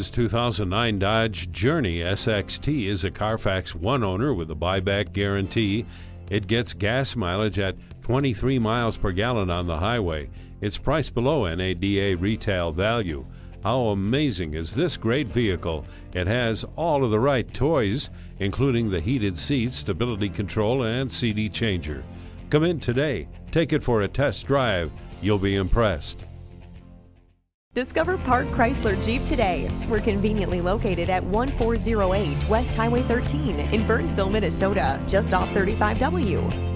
This 2009 Dodge Journey SXT is a Carfax one owner with a buyback guarantee. It gets gas mileage at 23 miles per gallon on the highway. It's priced below NADA retail value. How amazing is this great vehicle? It has all of the right toys, including the heated seats, stability control, and CD changer. Come in today, take it for a test drive. You'll be impressed. Discover Park Chrysler Jeep today. We're conveniently located at 1408 West Highway 13 in Burnsville, Minnesota, just off 35W.